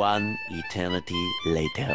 One eternity later.